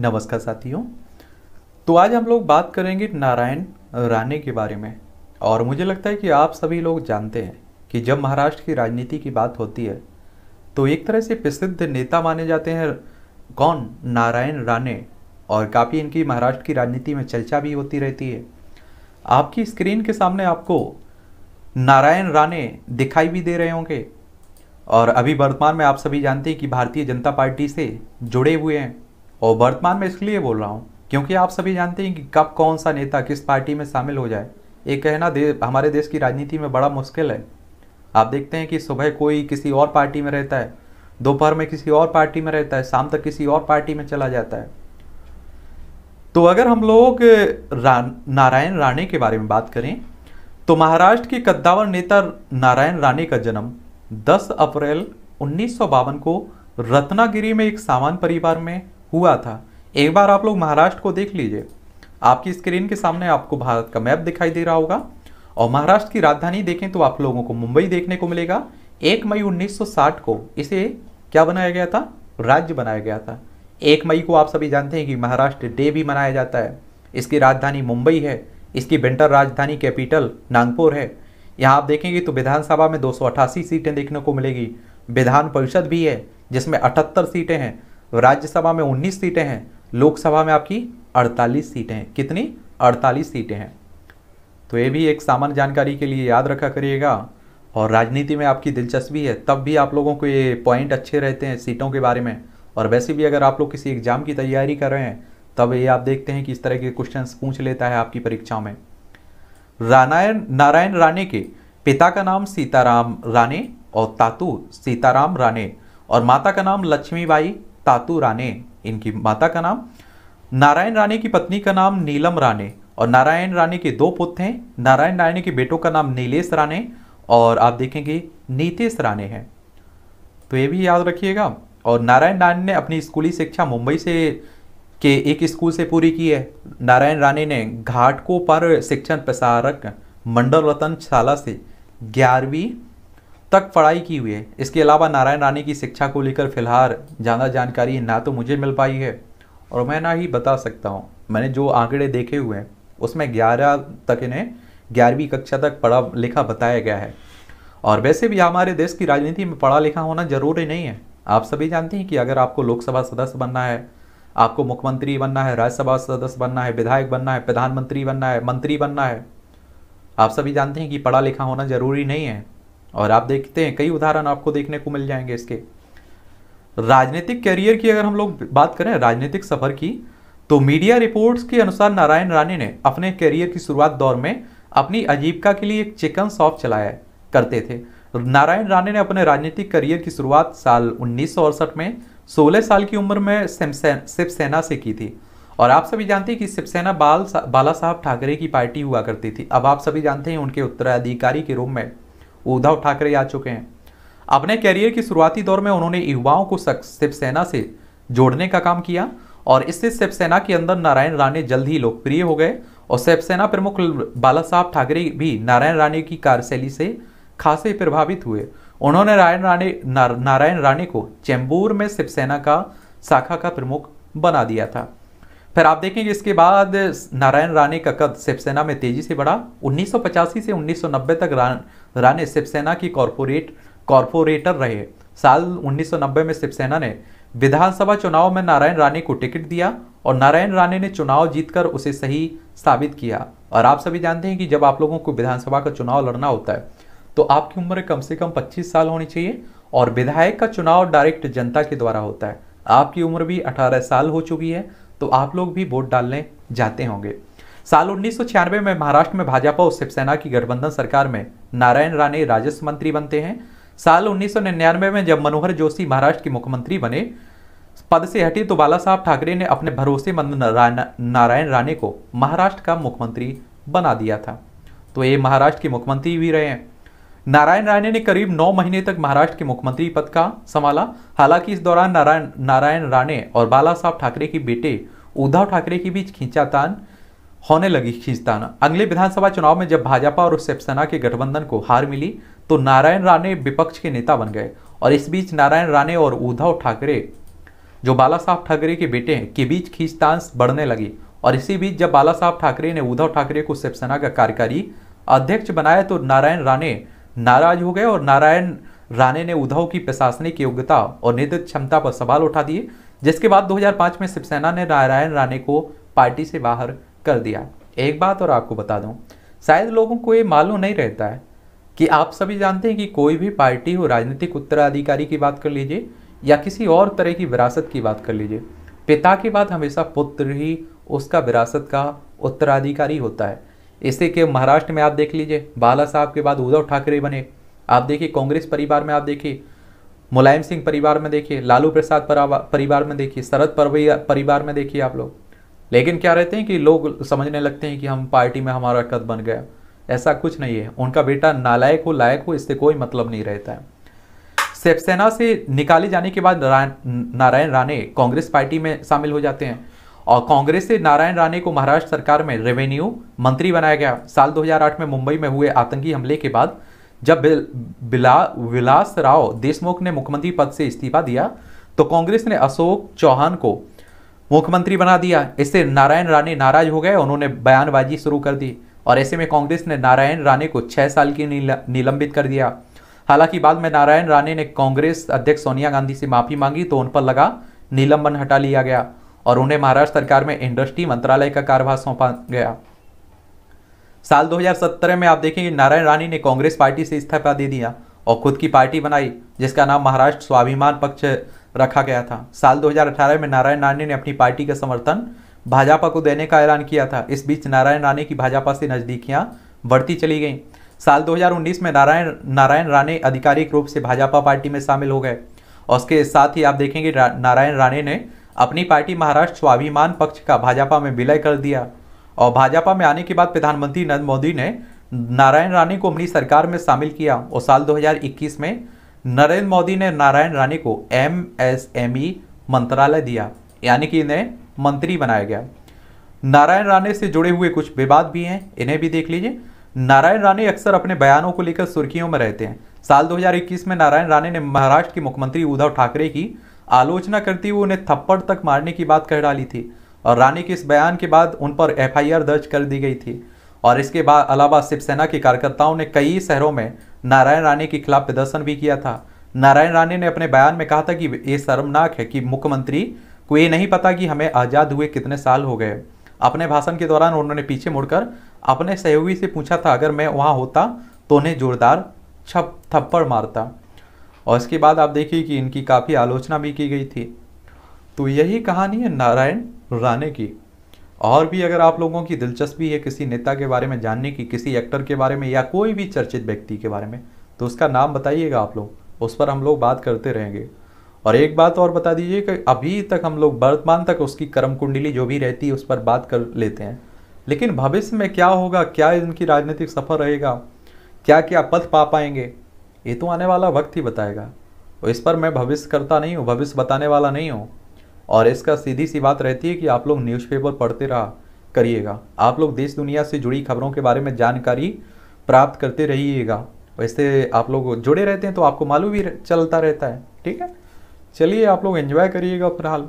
नमस्कार साथियों। तो आज हम लोग बात करेंगे नारायण राणे के बारे में। और मुझे लगता है कि आप सभी लोग जानते हैं कि जब महाराष्ट्र की राजनीति की बात होती है तो एक तरह से प्रसिद्ध नेता माने जाते हैं कौन? नारायण राणे। और काफ़ी इनकी महाराष्ट्र की राजनीति में चर्चा भी होती रहती है। आपकी स्क्रीन के सामने आपको नारायण राणे दिखाई भी दे रहे होंगे। और अभी वर्तमान में आप सभी जानते हैं कि भारतीय जनता पार्टी से जुड़े हुए हैं। और वर्तमान में इसलिए बोल रहा हूँ क्योंकि आप सभी जानते हैं कि कब कौन सा नेता किस पार्टी में शामिल हो जाए। ये कहना दे हमारे देश की राजनीति में बड़ा मुश्किल है। आप देखते हैं कि सुबह कोई किसी और पार्टी में रहता है दोपहर में किसी और पार्टी में रहता है शाम तक किसी और पार्टी में चला जाता है। तो अगर हम लोग रा, नारायण राणे के बारे में बात करें तो महाराष्ट्र के कद्दावर नेता नारायण राणे का जन्म 10 अप्रैल उन्नीस सौ बावन को रत्नागिरी में एक सामान परिवार में हुआ था। एक बार आप लोग महाराष्ट्र को देख लीजिए। आपकी स्क्रीन के सामने आपको भारत का मैप दिखाई दे रहा होगा। और महाराष्ट्र की राजधानी देखें तो आप लोगों को मुंबई देखने को मिलेगा। एक मई 1960 को इसे क्या बनाया गया था? राज्य बनाया गया था। एक मई को आप सभी जानते हैं कि महाराष्ट्र डे भी मनाया जाता है। इसकी राजधानी मुंबई है। इसकी विंटर राजधानी कैपिटल नागपुर है। यहाँ आप देखेंगे तो विधानसभा में दो सौ अठासी सीटें देखने को मिलेगी। विधान परिषद भी है, जिसमें अठहत्तर सीटें हैं। राज्यसभा में 19 सीटें हैं, लोकसभा में आपकी 48 सीटें हैं। कितनी? 48 सीटें हैं। तो ये भी एक सामान्य जानकारी के लिए याद रखा करिएगा। और राजनीति में आपकी दिलचस्पी है, तब भी आप लोगों को ये पॉइंट अच्छे रहते हैं सीटों के बारे में। और वैसे भी अगर आप लोग किसी एग्ज़ाम की तैयारी कर रहे हैं, तब ये आप देखते हैं कि इस तरह के क्वेश्चन पूछ लेता है आपकी परीक्षाओं में। रानायण नारायण राणे के पिता का नाम सीताराम राणे और तातू सीताराम राणे। और माता का नाम लक्ष्मीबाई तातू राणे, इनकी माता का नाम। नारायण राणे की पत्नी का नाम नीलम राणे और नारायण राणे के दो पुत्र हैं। नारायण राणे के बेटों का नाम नीलेश राणे और आप देखेंगे नीतेश राणे हैं। तो ये भी याद रखिएगा। और नारायण राणे ने अपनी स्कूली शिक्षा मुंबई से के एक स्कूल से पूरी की है। नारायण राणे ने घाटकों पर शिक्षण प्रसारक मंडल रतन शाला से ग्यारहवीं तक पढ़ाई की हुई है। इसके अलावा नारायण रानी की शिक्षा को लेकर फ़िलहाल ज़्यादा जानकारी ना तो मुझे मिल पाई है और मैं ना ही बता सकता हूँ। मैंने जो आंकड़े देखे हुए हैं, उसमें ग्यारह तक इन्हें ग्यारहवीं कक्षा तक पढ़ा, लिखा बताया गया है। और वैसे भी हमारे देश की राजनीति में पढ़ा लिखा होना ज़रूरी नहीं है। आप सभी जानते हैं कि अगर आपको लोकसभा सदस्य बनना है, आपको मुख्यमंत्री बनना है, राज्यसभा सदस्य बनना है, विधायक बनना है, प्रधानमंत्री बनना है, मंत्री बनना है, आप सभी जानते हैं कि पढ़ा लिखा होना ज़रूरी नहीं है। और आप देखते हैं कई उदाहरण आपको देखने को मिल जाएँगे इसके। राजनीतिक करियर की अगर हम लोग बात करें राजनीतिक सफ़र की तो मीडिया रिपोर्ट्स के अनुसार नारायण राणे ने अपने करियर की शुरुआत दौर में अपनी आजीविका के लिए एक चिकन शॉप चलाया करते थे। नारायण राणे ने अपने राजनीतिक करियर की शुरुआत साल उन्नीस सौ अड़सठ में 16 साल की उम्र में शिवसेना से की थी। और आप सभी जानते हैं कि शिवसेना बाल सा, बाला साहब ठाकरे की पार्टी हुआ करती थी। अब आप सभी जानते हैं उनके उत्तराधिकारी के रूप में। उद्धव ठाकरे आ चुके हैं। अपने कैरियर की शुरुआती दौर में उन्होंने युवाओं को शिवसेना से जोड़ने का काम किया और इससे शिवसेना के अंदर नारायण राणे जल्द ही लोकप्रिय हो गए और शिवसेना प्रमुख बाला साहब ठाकरे भी नारायण राणे की कार्यशैली से खासे प्रभावित हुए। उन्होंने नारायण राणे नारायण राणे को चेंबूर में शिवसेना का शाखा का प्रमुख बना दिया था। फिर आप देखेंगे इसके बाद नारायण राणे का कद शिवसेना में तेज़ी से बढ़ा। 1985 से 1990 तक राणे शिवसेना की कॉरपोरेट, कॉरपोरेटर रहे। साल 1990 में शिवसेना ने विधानसभा चुनाव में नारायण राणे को टिकट दिया और नारायण राणे ने चुनाव जीतकर उसे सही साबित किया। और आप सभी जानते हैं कि जब आप लोगों को विधानसभा का चुनाव लड़ना होता है तो आपकी उम्र कम से कम 25 साल होनी चाहिए और विधायक का चुनाव डायरेक्ट जनता के द्वारा होता है। आपकी उम्र भी 18 साल हो चुकी है। तो आप लोग भी वोट डालने जाते होंगे। साल उन्नीस सौ छियानवे में महाराष्ट्र में भाजपा और शिवसेना की गठबंधन सरकार में नारायण राणे राजस्व मंत्री बनते हैं। साल उन्नीस सौ निन्यानवे में जब मनोहर जोशी महाराष्ट्र के मुख्यमंत्री बने, पद से हटे तो बाला साहब ठाकरे ने अपने भरोसेमंद नारायण राणे को महाराष्ट्र का मुख्यमंत्री बना दिया था। तो ये महाराष्ट्र के मुख्यमंत्री भी रहे हैं। नारायण राणे ने करीब नौ महीने तक महाराष्ट्र के मुख्यमंत्री पद का संभाला। हालाँकि इस दौरान नारायण नारायण राणे और बाला साहब ठाकरे के बेटे उद्धव ठाकरे के बीच खींचातान होने लगी खींचतान। अगले विधानसभा चुनाव में जब भाजपा और शिवसेना के गठबंधन को हार मिली तो नारायण राणे विपक्ष के नेता बन गए और इस बीच नारायण राणे और उद्धव ठाकरे, जो बाला साहब ठाकरे के बेटे हैं, के बीच खींचतान बढ़ने लगी और इसी बीच जब बाला साहब ठाकरे ने उद्धव ठाकरे को शिवसेना का कार्यकारी अध्यक्ष बनाया तो नारायण राणे नाराज़ हो गए और नारायण राणे ने उद्धव की प्रशासनिक योग्यता और नेतृत्व क्षमता पर सवाल उठा दिए, जिसके बाद 2005 में शिवसेना ने नारायण राणे को पार्टी से बाहर कर दिया। एक बात और आपको बता दूँ, शायद लोगों को ये मालूम नहीं रहता है कि आप सभी जानते हैं कि कोई भी पार्टी हो, राजनीतिक उत्तराधिकारी की बात कर लीजिए या किसी और तरह की विरासत की बात कर लीजिए, पिता के बाद हमेशा पुत्र ही उसका विरासत का उत्तराधिकारी होता है। इसे के महाराष्ट्र में आप देख लीजिए। बाला साहब के बाद उद्धव ठाकरे बने। आप देखिए, कांग्रेस परिवार में आप देखिए, मुलायम सिंह परिवार में देखिए, लालू प्रसाद परिवार में देखिए, शरद परिवार में देखिए आप लोग। लेकिन क्या रहते हैं कि लोग समझने लगते हैं कि हम पार्टी में हमारा कद बन गया। ऐसा कुछ नहीं है। उनका बेटा नालायक हो, लायक हो, इससे कोई मतलब नहीं रहता है। शिवसेना से निकाले जाने के बाद नारायण राणे कांग्रेस पार्टी में शामिल हो जाते हैं। और कांग्रेस से नारायण राणे को महाराष्ट्र सरकार में रेवेन्यू मंत्री बनाया गया। साल 2008 में मुंबई में हुए आतंकी हमले के बाद जब बिला विलास राव देशमुख ने मुख्यमंत्री पद से इस्तीफा दिया तो कांग्रेस ने अशोक चौहान को मुख्यमंत्री बना दिया। इससे नारायण राणे नाराज़ हो गए, उन्होंने बयानबाजी शुरू कर दी और ऐसे में कांग्रेस ने नारायण राणे को छह साल की निलंबित कर दिया। हालाँकि बाद में नारायण राणे ने कांग्रेस अध्यक्ष सोनिया गांधी से माफ़ी मांगी तो उन पर लगा निलंबन हटा लिया गया। और उन्हें महाराष्ट्र सरकार में इंडस्ट्री मंत्रालय का कार्यभार सौंपा गया। साल 2017 में आप देखेंगे नारायण रानी ने कांग्रेस पार्टी से इस्तीफा दे दिया और खुद की पार्टी बनाई, जिसका नाम महाराष्ट्र स्वाभिमान पक्ष रखा गया था। साल 2018 में नारायण रानी ने अपनी पार्टी का समर्थन भाजपा को देने का ऐलान किया था। इस बीच नारायण राणे की भाजपा से नजदीकियाँ बढ़ती चली गईं। साल 2019 में नारायण नारायण राणे आधिकारिक रूप से भाजपा पार्टी में शामिल हो गए। और उसके साथ ही आप देखेंगे नारायण राणे ने अपनी पार्टी महाराष्ट्र स्वाभिमान पक्ष का भाजपा में विलय कर दिया और भाजपा में आने के बाद प्रधानमंत्री नरेंद्र मोदी ने नारायण राणे को अपनी सरकार में शामिल किया और साल 2021 में नरेंद्र मोदी ने नारायण राणे को एम एस एम ई मंत्रालय दिया, यानी कि इन्हें मंत्री बनाया गया। नारायण राणे से जुड़े हुए कुछ विवाद भी हैं, इन्हें भी देख लीजिए। नारायण राणे अक्सर अपने बयानों को लेकर सुर्खियों में रहते हैं। साल 2021 में नारायण राणे ने महाराष्ट्र के मुख्यमंत्री उद्धव ठाकरे की आलोचना करती हुए उन्हें थप्पड़ तक मारने की बात कह डाली थी और रानी के इस बयान के बाद उन पर एफआईआर दर्ज कर दी गई थी। और इसके बाद अलावा शिवसेना के कार्यकर्ताओं ने कई शहरों में नारायण राणे के खिलाफ प्रदर्शन भी किया था। नारायण राणे ने अपने बयान में कहा था कि ये शर्मनाक है कि मुख्यमंत्री को ये नहीं पता कि हमें आज़ाद हुए कितने साल हो गए। अपने भाषण के दौरान उन्होंने पीछे मुड़कर अपने सहयोगी से पूछा था, अगर मैं वहाँ होता तो उन्हें जोरदार छप, थप्पड़ मारता। और इसके बाद आप देखिए कि इनकी काफ़ी आलोचना भी की गई थी। तो यही कहानी है नारायण राणे की। और भी अगर आप लोगों की दिलचस्पी है किसी नेता के बारे में जानने की, किसी एक्टर के बारे में या कोई भी चर्चित व्यक्ति के बारे में तो उसका नाम बताइएगा आप लोग। उस पर हम लोग बात करते रहेंगे। और एक बात और बता दीजिए कि अभी तक हम लोग वर्तमान तक उसकी कर्म कुंडली जो भी रहती है उस पर बात कर लेते हैं। लेकिन भविष्य में क्या होगा, क्या इनकी राजनीतिक सफ़र रहेगा क्या क्या पद पा पाएँगे ये तो आने वाला वक्त ही बताएगा। और इस पर मैं भविष्य करता नहीं हूँ, भविष्य बताने वाला नहीं हूँ। और इसका सीधी सी बात रहती है कि आप लोग न्यूज़पेपर पढ़ते रहा करिएगा। आप लोग देश दुनिया से जुड़ी खबरों के बारे में जानकारी प्राप्त करते रहिएगा। वैसे आप लोग जुड़े रहते हैं तो आपको मालूम भी चलता रहता है। ठीक है? चलिए आप लोग एंजॉय करिएगा फ़िलहाल।